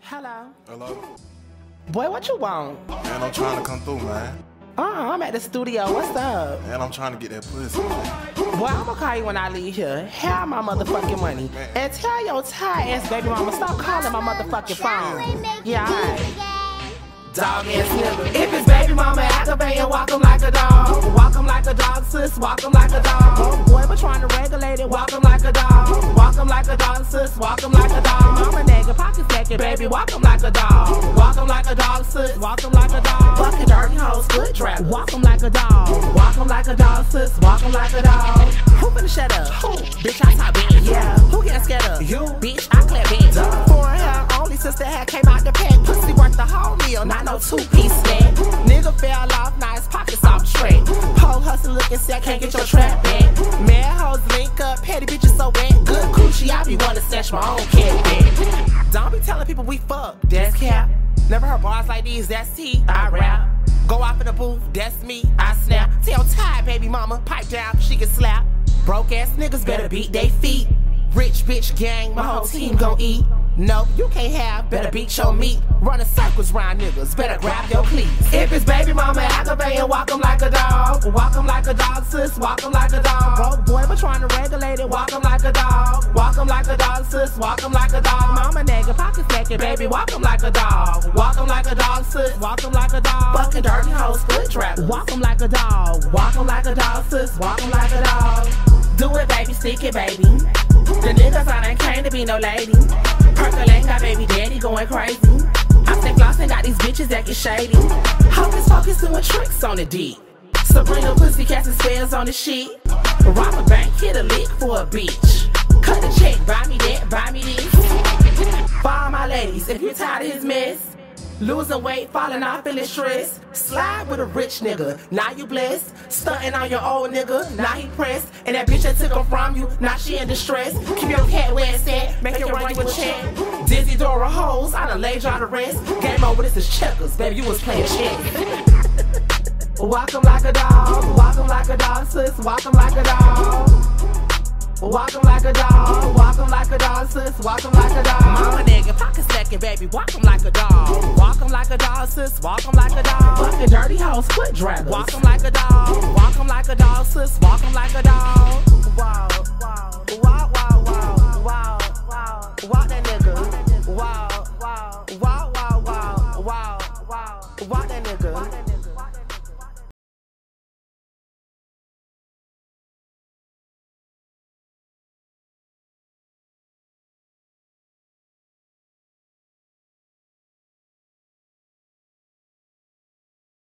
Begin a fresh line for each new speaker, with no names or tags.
Hello.
Hello?
Boy, what you want?
Man, I'm trying to come through, man.
Uh, I'm at the studio. What's up?
Man, I'm trying to get that pussy.
Boy, I'm gonna call you when I leave here. Have my motherfucking money. And tell your tired ass baby mama stop calling my motherfucking phone. Yeah, alright. Dog ass nigga. If it's baby mama activating, walk him like a dog. Walk him like a dog, sis. Walk him like a dog. Boy, but trying to regulate it. Walk him like a dog. Walk him like a dog, sis. Walk him like second, baby. Walk him like a dog. Walk him like a dog, sis. Walk him like a dog. Fucking dirty hoes, good trap. Walk him like a dog. Walk him like a dog, sis. Walk him like a dog. Who finna shut up? Who? Bitch, I talk big. Yeah. Who getting scared of? You. Bitch, I clap big. Foreign hair only sister hair came out the pack. Pussy worth the whole meal, not no two piece snack. Nigga fell off, now his pockets off track. Pole hustle looking sick, can't get your trap back. Mad hoes link up, petty bitches so wet. Good coochie, I be wanna snatch my own cat back. Don't be telling people we fuck, that's cap. Never heard bars like these, that's T, I rap. Go off in the booth, that's me, I snap. Tell tired baby mama, pipe down, she can slap. Broke ass niggas better beat they feet. Rich bitch gang, my whole team gon' eat. No, you can't have, better beat your meat. Running circles round niggas, better grab your cleats. If it's baby mama activating, walk 'em like a dog. Walk 'em like a dog, sis, walk 'em like a dog. Broke boy, but trying to regulate it, walk 'em like a dog. Walk 'em like a dog, sis, walk 'em like a dog. Mama nigga, pocket second, baby, walk 'em like a dog. Walk 'em like a dog, sis, walk 'em like a dog. Fucking dirty hoes, foot trap. Walk 'em like a dog. Walk 'em like a dog, sis, walk 'em like a dog. Do it, baby, stick it, baby. The niggas I done came to be no lady. Percolate got baby daddy going crazy. I think Lawson got these bitches acting shady. Hocus pocus doing tricks on the D. Sabrina pussy casting spells on the sheet. Rob a bank, hit a lick for a beach. Cut the check, buy me that, buy me this. For all my ladies, if you're tired of his mess. Losing weight, falling off, feeling stressed. Slide with a rich nigga, now you blessed. Stunting on your old nigga, now he pressed. And that bitch that took him from you, now she in distress. Keep your cat where it's at, make it run you a check. Dizzy Dora hoes, I done laid y'all to rest. Game over, this is checkers, baby, you was playing chess. Walk 'em like a dog, walk 'em like a dog, sis, walk 'em like a dog. Walk 'em like a dog, walk 'em like a dog, sis, walk 'em like a dog. Mama nigga, pocket second, baby, walk 'em like a dog. Walk 'em like a dog, sis, walk 'em like a dog. Fucking dirty hoes, foot drag. Walk 'em like a dog, walk 'em like a dog, sis, walk 'em like a dog. Wow, wow, wow, wow, wow, wow, wow. Walk that nigga. Wow, wow, wow, wow, wow, wow, wow. Walk that nigga.